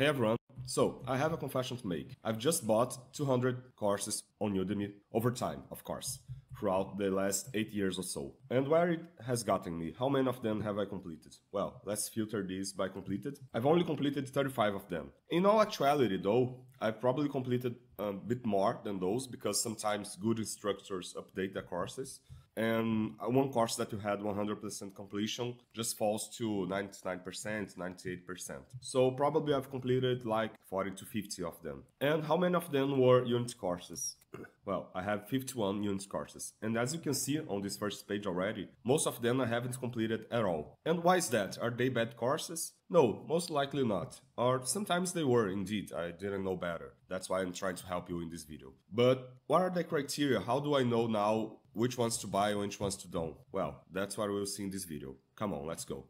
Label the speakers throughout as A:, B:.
A: Hey everyone. So, I have a confession to make. I've just bought 200 courses on Udemy over time, of course, throughout the last 8 years or so. And where it has gotten me, how many of them have I completed? Well, let's filter these by completed. I've only completed 35 of them. In all actuality though, I've probably completed a bit more than those because sometimes good instructors update their courses and one course that you had 100% completion just falls to 99%, 98%. So probably I've completed like 40 to 50 of them. And how many of them were Unity courses? Well, I have 51 Unity courses, and as you can see on this first page already, most of them I haven't completed at all. And why is that? Are they bad courses? No, most likely not. Or sometimes they were indeed, I didn't know better. That's why I'm trying to help you in this video. But what are the criteria? How do I know now which ones to buy and which ones to don't? Well, that's what we'll see in this video. Come on, let's go.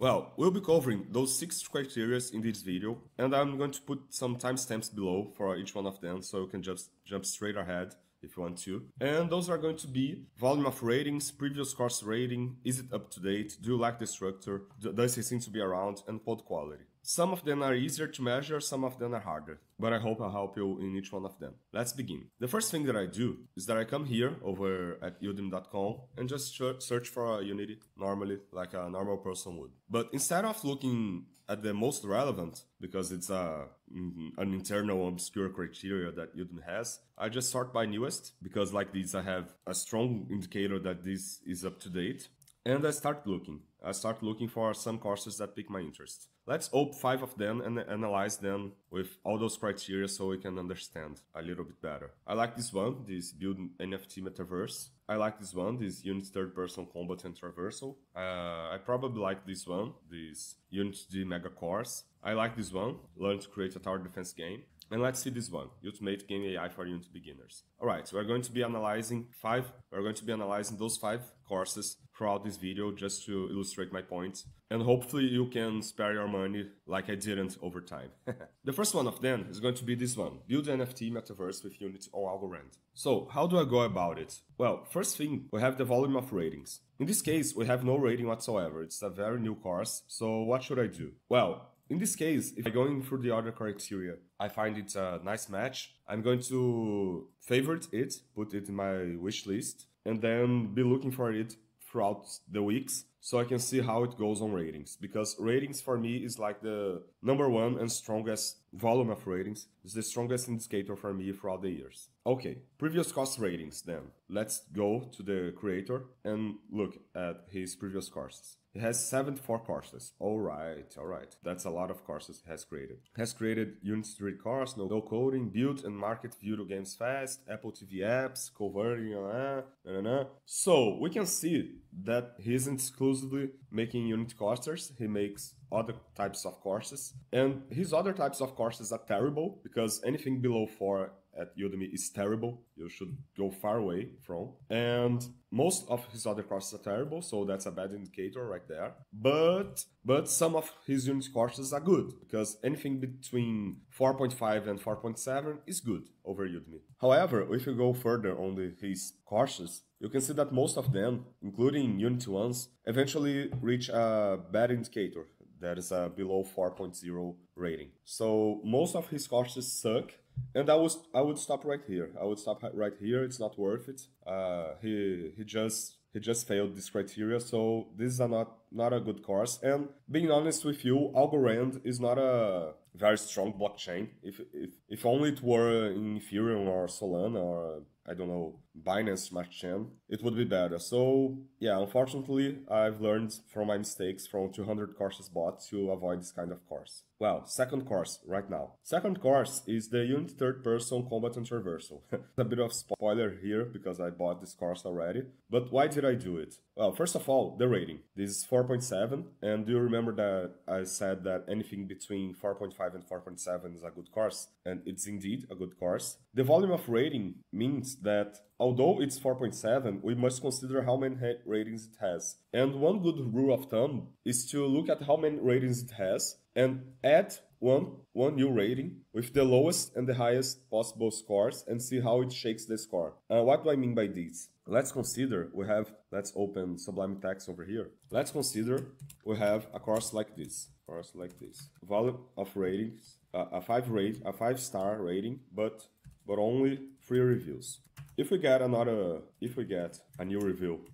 A: Well, we'll be covering those six criteria in this video, and I'm going to put some timestamps below for each one of them so you can just jump straight ahead if you want to. And those are going to be volume of ratings, previous course rating, is it up to date, do you like the structure, does it seem to be around, and code quality. Some of them are easier to measure, some of them are harder, but I hope I'll help you in each one of them. Let's begin. The first thing that I do is that I come here over at udemy.com and just search for a Unity normally, like a normal person would. But instead of looking at the most relevant, because it's a, mm, an internal obscure criteria that Udemy has, I just sort by newest, because like this I have a strong indicator that this is up to date. And I start looking. I start looking for some courses that pique my interest. Let's open five of them and analyze them with all those criteria so we can understand a little bit better. I like this one, this build NFT metaverse. I like this one, this Unity third person combat and traversal. Uh, I probably like this one, this Unity mega course. I like this one, learn to create a tower defense game. And let's see this one, Ultimate Game AI for Unity beginners. Alright, so we're going to be analyzing five, we're going to be analyzing those five courses throughout this video just to illustrate my points. And hopefully you can spare your money like I didn't over time. the first one of them is going to be this one, Build an NFT Metaverse with Unity on Algorand. So how do I go about it? Well, first thing, we have the volume of ratings. In this case, we have no rating whatsoever. It's a very new course. So what should I do? Well, in this case, if I'm going through the other criteria, I find it a nice match, I'm going to favorite it, put it in my wish list, and then be looking for it throughout the weeks so I can see how it goes on ratings. Because ratings for me is like the number one and strongest volume of ratings, is the strongest indicator for me throughout the years. Okay, previous cost ratings then. Let's go to the creator and look at his previous courses. He has 74 courses. All right, all right. That's a lot of courses he has created. He has created Unity 3 course, no, no coding, build and market video games fast, Apple TV apps, converting, uh, nah, nah. So we can see that he isn't exclusively making Unity courses. He makes other types of courses. And his other types of courses are terrible because anything below 4 at Udemy is terrible. You should go far away from. And most of his other courses are terrible, so that's a bad indicator right there. But but some of his Unity courses are good because anything between 4.5 and 4.7 is good over Udemy. However, if you go further on the, his courses, you can see that most of them, including Unity ones, eventually reach a bad indicator that is a below 4.0 rating. So most of his courses suck and I was I would stop right here. I would stop right here. It's not worth it. Uh, he he just he just failed this criteria, so this is a not not a good course. And being honest with you, Algorand is not a very strong blockchain. If if if only it were in Ethereum or Solana or I don't know, Binance Smart Chain, it would be better. So yeah, unfortunately, I've learned from my mistakes from 200 courses bought to avoid this kind of course. Well, second course right now. Second course is the Unity third person combat traversal. a bit of spoiler here because I bought this course already. But why did I do it? Well, first of all, the rating. This is 4.7 and do you remember that I said that anything between 4.5 and 4.7 is a good course? And it's indeed a good course. The volume of rating means that although it's 4.7, we must consider how many ratings it has. And one good rule of thumb is to look at how many ratings it has and add one one new rating with the lowest and the highest possible scores and see how it shakes the score. Uh, what do I mean by this? Let's consider we have let's open Sublime Text over here. Let's consider we have a course like this, course like this, volume of ratings, uh, a five rate, a five star rating, but but only three reviews. If we get another, if we get a new review,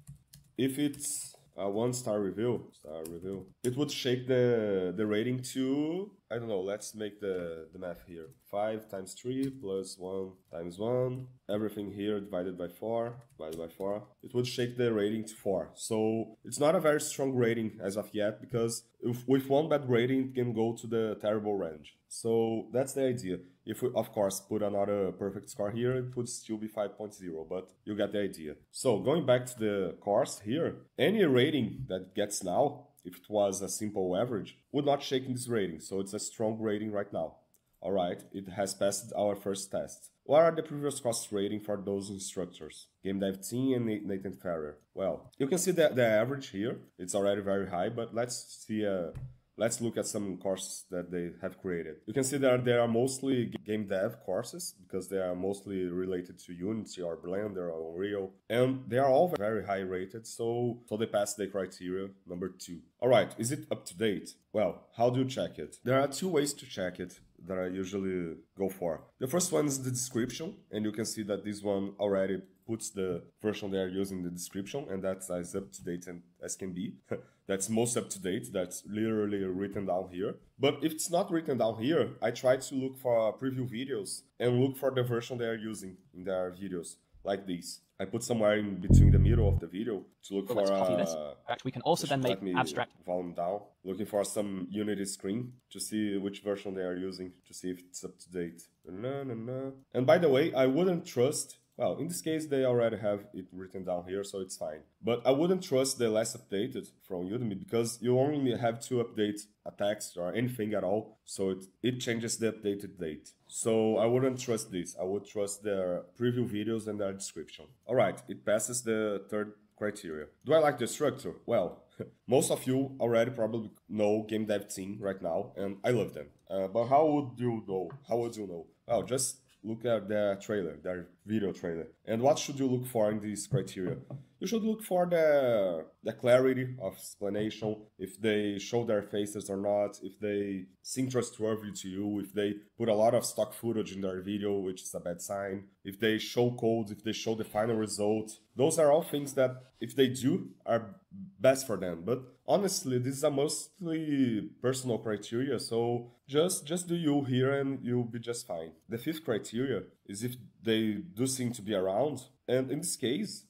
A: if it's a one star review, star review, it would shake the the rating to I don't know. Let's make the the math here. Five times three plus one times one. Everything here divided by four divided by four. It would shake the rating to four. So it's not a very strong rating as of yet because if, with one bad rating it can go to the terrible range. So that's the idea. If we, of course, put another perfect score here, it would still be 5.0, but you get the idea. So going back to the course here, any rating that gets now, if it was a simple average, would not shake in this rating. So it's a strong rating right now. All right, it has passed our first test. What are the previous cost rating for those instructors? Game Dev Team and Nathan Farrer. Well, you can see that the average here. It's already very high, but let's see a let's look at some courses that they have created. You can see that they are mostly game dev courses because they are mostly related to Unity or Blender or Unreal, and they are all very high rated, so so they pass the criteria number two. All right, is it up to date? Well, how do you check it? There are two ways to check it that I usually go for. The first one is the description, and you can see that this one already puts the version they are using in the description, and that's as up to date and as can be. that's most up to date. That's literally written down here. But if it's not written down here, I try to look for preview videos and look for the version they are using in their videos, like this. I put somewhere in between the middle of the video to look
B: well,
A: for.
B: Copy uh, this. we can also then make abstract.
A: Volume down, looking for some Unity screen to see which version they are using to see if it's up to date. Na, na, na. And by the way, I wouldn't trust well, in this case, they already have it written down here, so it's fine. But I wouldn't trust the less updated from Udemy because you only have to update a text or anything at all, so it, it changes the updated date. So I wouldn't trust this. I would trust their preview videos and their description. All right, it passes the third criteria. Do I like the structure? Well, most of you already probably know Game Dev Team right now, and I love them. Uh, but how would you know? How would you know? Well, just look at their trailer, their video trailer. And what should you look for in these criteria? You should look for the the clarity of explanation, if they show their faces or not, if they seem trustworthy to you, if they put a lot of stock footage in their video, which is a bad sign, if they show codes, if they show the final result. Those are all things that, if they do, are best for them. But honestly, these are mostly personal criteria, so just just do you here and you'll be just fine. The fifth criteria is if they do seem to be around, and in this case,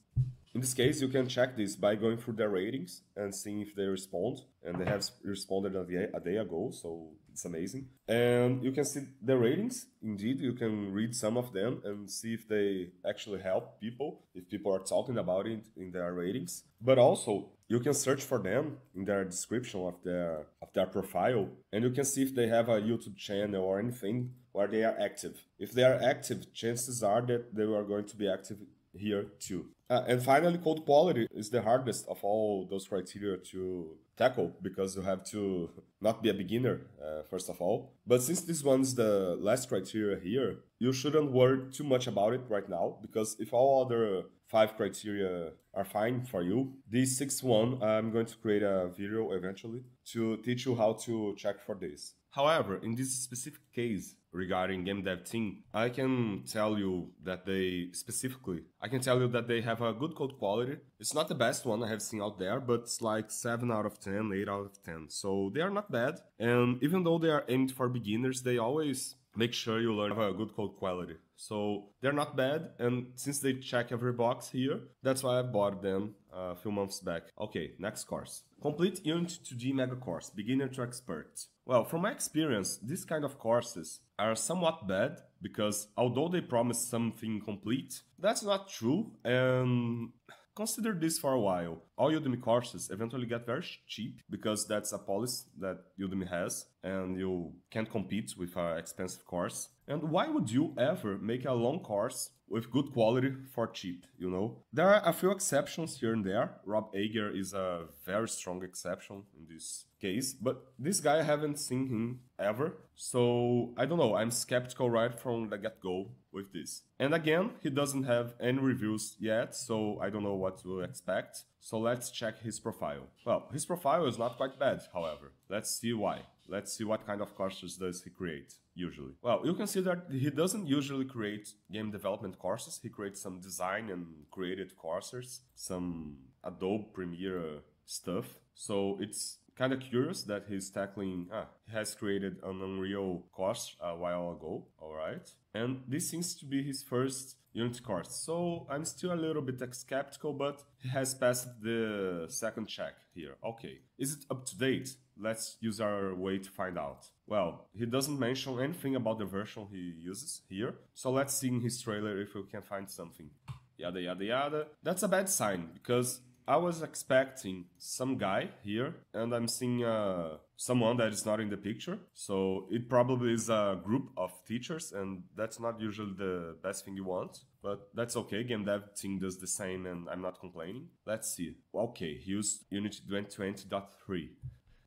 A: in this case, you can check this by going through their ratings and seeing if they respond. And they have responded a day, ago, so it's amazing. And you can see the ratings. Indeed, you can read some of them and see if they actually help people, if people are talking about it in their ratings. But also, you can search for them in their description of their of their profile, and you can see if they have a YouTube channel or anything where they are active. If they are active, chances are that they are going to be active here too. Uh, and finally, code quality is the hardest of all those criteria to tackle because you have to not be a beginner, uh, first of all. But since this one's the last criteria here, you shouldn't worry too much about it right now because if all other five criteria are fine for you, this sixth one, I'm going to create a video eventually to teach you how to check for this. However, in this specific case regarding game dev team, I can tell you that they specifically, I can tell you that they have a good code quality. It's not the best one I have seen out there, but it's like 7 out of 10, 8 out of 10. So they are not bad. And even though they are aimed for beginners, they always make sure you learn have a good code quality. So they're not bad, and since they check every box here, that's why I bought them uh, a few months back. Okay, next course. Complete Unity 2D Mega Course, Beginner to Expert. Well, from my experience, these kind of courses are somewhat bad because although they promise something complete, that's not true, and consider this for a while. All Udemy courses eventually get very cheap because that's a policy that Udemy has and you can't compete with an expensive course. And why would you ever make a long course with good quality for cheap, you know. There are a few exceptions here and there. Rob Ager is a very strong exception in this case, but this guy I haven't seen him ever. So I don't know, I'm skeptical right from the get-go with this. And again, he doesn't have any reviews yet, so I don't know what to expect. So let's check his profile. Well, his profile is not quite bad, however. Let's see why. Let's see what kind of courses does he create, usually. Well, you can see that he doesn't usually create game development courses. He creates some design and creative courses, some Adobe Premiere stuff. So it's kind of curious that he's tackling, ah, he has created an Unreal course a while ago, alright? And this seems to be his first Unity course. So I'm still a little bit skeptical, but he has passed the second check here. Okay, is it up to date? Let's use our way to find out. Well, he doesn't mention anything about the version he uses here, so let's see in his trailer if we can find something. Yada yada yada. That's a bad sign, because I was expecting some guy here, and I'm seeing uh, someone that is not in the picture. So it probably is a group of teachers, and that's not usually the best thing you want. But that's okay. Game dev team does the same, and I'm not complaining. Let's see. Okay, he used Unity 2020.3.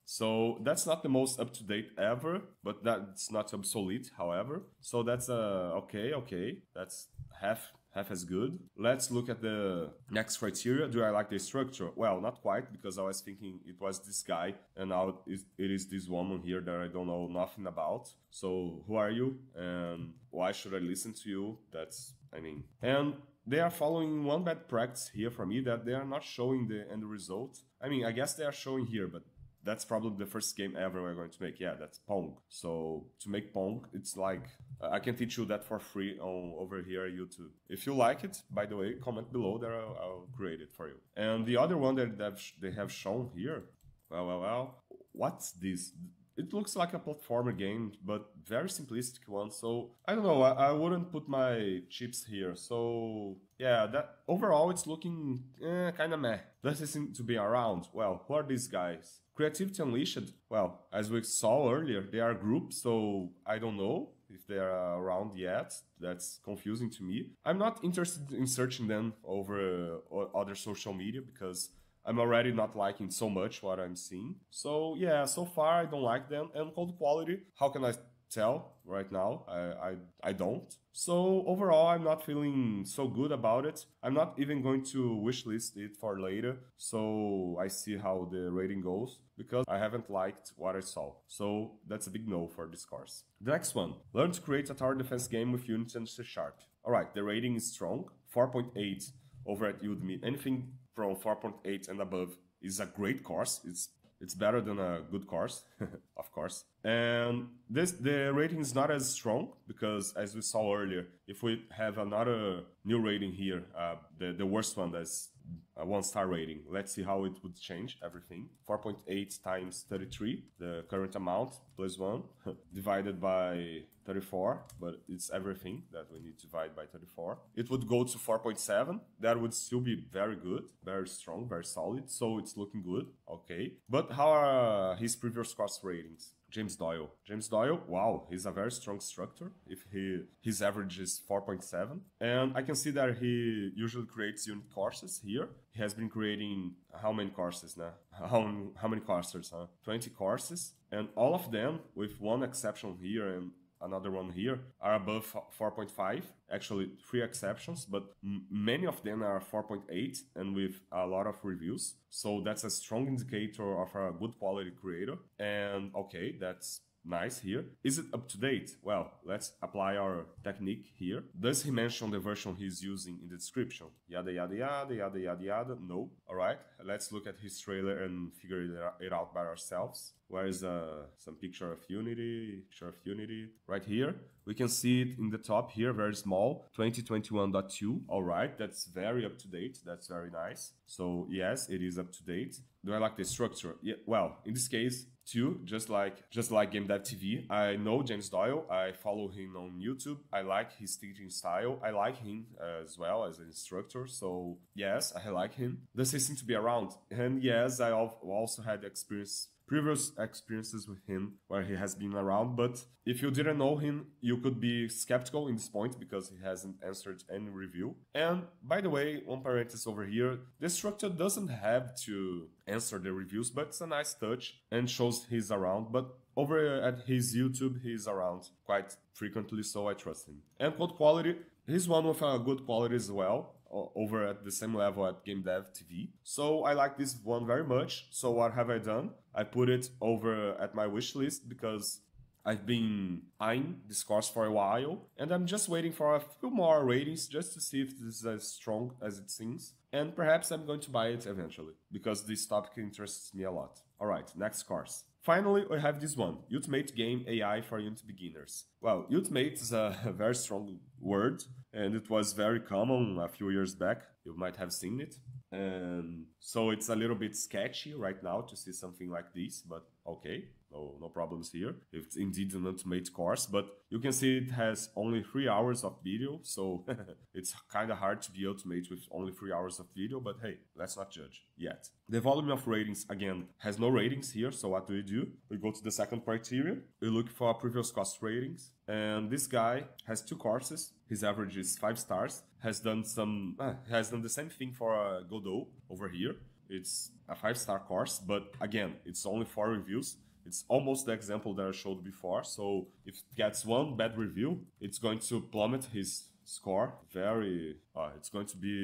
A: So that's not the most up to date ever, but that's not obsolete, however. So that's uh okay, okay. That's half half as good. Let's look at the next criteria. Do I like the structure? Well, not quite, because I was thinking it was this guy, and now it is this woman here that I don't know nothing about. So who are you, and why should I listen to you? That's, I mean, and they are following one bad practice here for me that they are not showing the end result. I mean, I guess they are showing here, but that's probably the first game ever we're going to make. Yeah, that's Pong. So to make Pong, it's like I can teach you that for free on over here YouTube. If you like it, by the way, comment below there. I'll, I'll create it for you. And the other one that they have shown here, well, well, well, what's this? It looks like a platformer game, but very simplistic one. So I don't know. I, I wouldn't put my chips here. So yeah, that overall it's looking eh, kind of meh. Does it seem to be around? Well, who are these guys? Creativity Unleashed. Well, as we saw earlier, they are groups, so I don't know if they are around yet. That's confusing to me. I'm not interested in searching them over uh, other social media because I'm already not liking so much what I'm seeing. So yeah, so far I don't like them. And code quality, how can I tell right now? I, I, I don't. So overall, I'm not feeling so good about it. I'm not even going to wishlist it for later. So I see how the rating goes because I haven't liked what I saw. So that's a big no for this course. The next one, learn to create a tower defense game with Unity and C Sharp. All right, the rating is strong, 4.8 over at Udemy. Anything from 4.8 and above is a great course. It's it's better than a good course, of course. And this the rating is not as strong because, as we saw earlier, if we have another new rating here, uh, the the worst one that's a one star rating. Let's see how it would change everything. 4.8 times 33, the current amount plus 1, divided by 34, but it's everything that we need to divide by 34. It would go to 4.7. That would still be very good, very strong, very solid. So it's looking good. Okay. But how are his previous course ratings? James Doyle. James Doyle, wow, he's a very strong instructor. If he his average is 4.7, and I can see that he usually creates Unity courses here. He has been creating how many courses now? How how many courses? Huh? 20 courses, and all of them, with one exception here and another one here are above 4.5 actually three exceptions but many of them are 4.8 and with a lot of reviews. So that's a strong indicator of a good quality creator. And okay that's nice here. Is it up to date? Well, let's apply our technique here. Does he mention the version he's using in the description? Yada, yada, yada, yada, yada, yada. No. All right. Let's look at his trailer and figure it out by ourselves. Where is uh, some picture of Unity? Picture of Unity. Right here. We can see it in the top here, very small, 2021.2. All right, that's very up to date. That's very nice. So yes, it is up to date. Do I like the structure? Yeah, well, in this case, too, just like just like Game Dev TV. I know James Doyle. I follow him on YouTube. I like his teaching style. I like him as well as an instructor. So yes, I like him. Does he seem to be around? And yes, I also had experience previous experiences with him where he has been around, but if you didn't know him, you could be skeptical in this point because he hasn't answered any review. And by the way, one parenthesis over here, this structure doesn't have to answer the reviews, but it's a nice touch and shows he's around. But over at his YouTube, he's around quite frequently, so I trust him. And code quality, he's one with a good quality as well over at the same level at Game Dev TV. So I like this one very much. So what have I done? I put it over at my wish list because I've been eyeing this course for a while and I'm just waiting for a few more ratings just to see if this is as strong as it seems. And perhaps I'm going to buy it eventually because this topic interests me a lot. Alright, next course. Finally, we have this one, Ultimate Game AI for Unity beginners. Well, Ultimate is a very strong word, and it was very common a few years back. You might have seen it. And so it's a little bit sketchy right now to see something like this, but okay no, no problems here. It's indeed an ultimate course, but you can see it has only three hours of video, so it's kind of hard to be ultimate with only three hours of video, but hey, let's not judge yet. The volume of ratings, again, has no ratings here, so what do we do? We go to the second criteria, we look for previous cost ratings, and this guy has two courses, his average is five stars, has done some, uh, has done the same thing for uh, Godot over here, it's a five star course, but again, it's only four reviews. It's almost the example that I showed before. So if it gets one bad review, it's going to plummet his score. Very, uh, it's going to be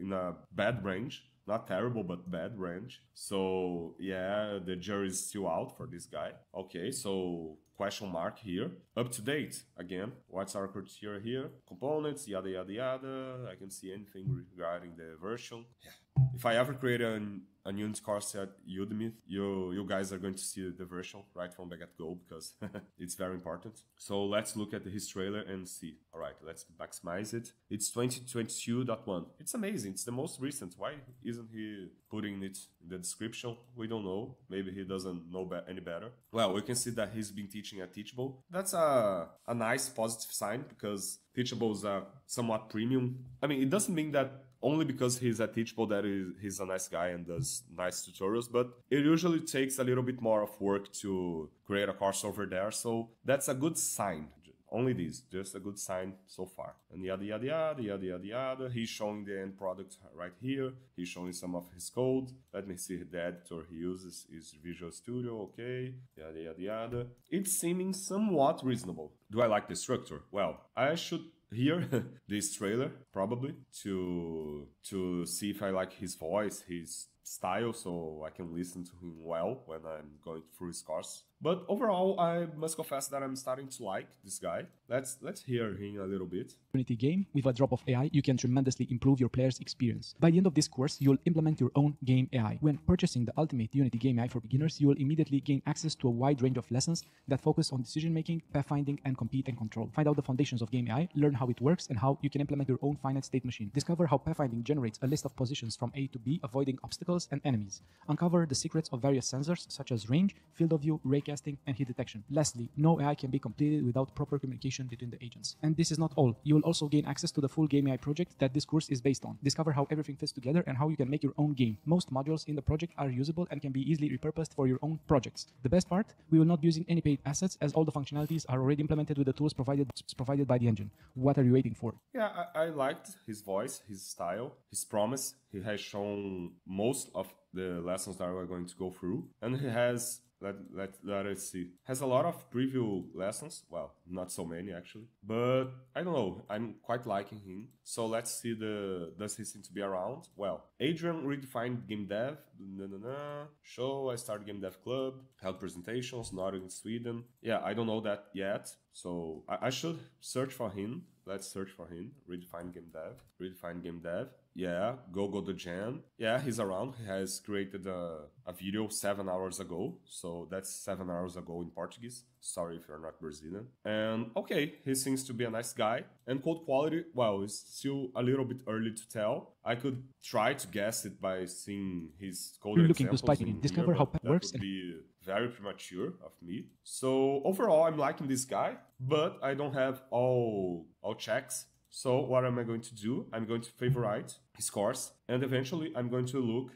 A: in a bad range. Not terrible, but bad range. So yeah, the jury is still out for this guy. Okay, so question mark here. Up to date, again, what's our criteria here? Components, yada yada yada. I can see anything regarding the version. Yeah. If I ever create an a new course at Udemy, you you guys are going to see the version right from the get-go because it's very important. So let's look at his trailer and see. All right, let's maximize it. It's 2022.1. It's amazing. It's the most recent. Why isn't he putting it in the description? We don't know. Maybe he doesn't know be any better. Well, we can see that he's been teaching at Teachable. That's a, a nice positive sign because Teachable is a somewhat premium. I mean, it doesn't mean that only because he's a teachable that he's a nice guy and does nice tutorials but it usually takes a little bit more of work to create a course over there so that's a good sign only this just a good sign so far. And yada yada yada yada yada yada. He's showing the end product right here. He's showing some of his code. Let me see the editor he uses is visual studio. Okay. Yada yada yada. It's seeming somewhat reasonable. Do i like the structure? Well i should here this trailer probably to to see if I like his voice, his style, so I can listen to him well when I'm going through his course. But overall, I must confess that I'm starting to like this guy. Let's let's hear him a little bit.
B: Unity game with a drop of AI, you can tremendously improve your player's experience. By the end of this course, you'll implement your own game AI. When purchasing the Ultimate Unity Game AI for beginners, you will immediately gain access to a wide range of lessons that focus on decision making, pathfinding, and compete and control. Find out the foundations of game AI, learn how it works, and how you can implement your own finite state machine. Discover how pathfinding generates a list of positions from A to B, avoiding obstacles and enemies. Uncover the secrets of various sensors such as range, field of view, raycasting, and heat detection. Lastly, no AI can be completed without proper communication between the agents. And this is not all. You will also gain access to the full Game AI project that this course is based on. Discover how everything fits together and how you can make your own game. Most modules in the project are usable and can be easily repurposed for your own projects. The best part, we will not be using any paid assets as all the functionalities are already implemented with the tools provided provided by the engine. What are you waiting for?
A: Yeah, I, I liked his voice, his style, his promise. He has shown most of the lessons that we're going to go through, and he has let, let, let us see. Has a lot of preview lessons. Well, not so many actually. But I don't know. I'm quite liking him. So let's see the does he seem to be around? Well, Adrian redefined game dev. Na, na, na. Show I started game dev club. Held presentations, not in Sweden. Yeah, I don't know that yet. So I, I should search for him. Let's search for him. Redefine game dev. Redefine game dev. Yeah, Gogo the Jan. Yeah, he's around. He has created a, a video seven hours ago. So that's seven hours ago in Portuguese. Sorry if you're not Brazilian. And okay, he seems to be a nice guy. And code quality, well, it's still a little bit early to tell. I could try to guess it by seeing his code
B: You're looking to spike in, discover how it works.
A: Would be very premature of me. So overall, I'm liking this guy, but I don't have all all checks so what am I going to do? I'm going to favorite his course and eventually I'm going to look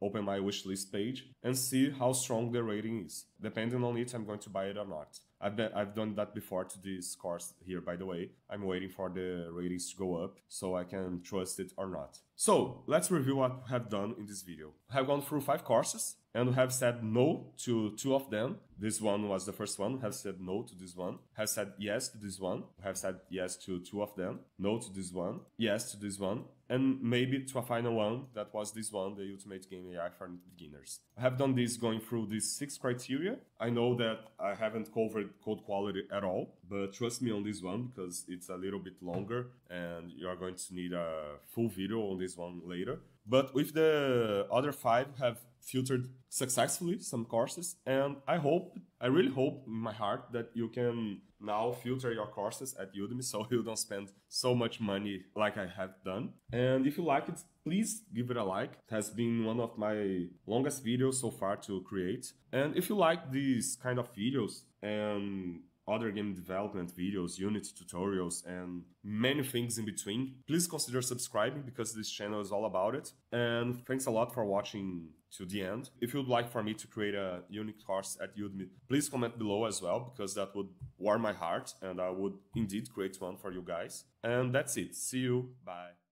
A: open my wishlist page and see how strong the rating is. Depending on it, I'm going to buy it or not. I've, been, I've done that before to this course here, by the way. I'm waiting for the ratings to go up so I can trust it or not. So let's review what we have done in this video. I have gone through five courses and we have said no to two of them. This one was the first one. Have said no to this one. Have said yes to this one. Have said yes to two of them. No to this one. Yes to this one. And maybe to a final one that was this one, the Ultimate Game AI for beginners. I have done this going through these six criteria. I know that I haven't covered code quality at all, but trust me on this one because it's a little bit longer and you are going to need a full video on this one later. But with the other five have filtered successfully some courses and I hope, I really hope in my heart that you can now filter your courses at Udemy so you don't spend so much money like I have done. And if you like it, please give it a like. It has been one of my longest videos so far to create. And if you like these kind of videos and other game development videos, Unity tutorials, and many things in between. Please consider subscribing because this channel is all about it. And thanks a lot for watching to the end. If you'd like for me to create a unique course at Udemy, please comment below as well because that would warm my heart and I would indeed create one for you guys. And that's it. See you. Bye.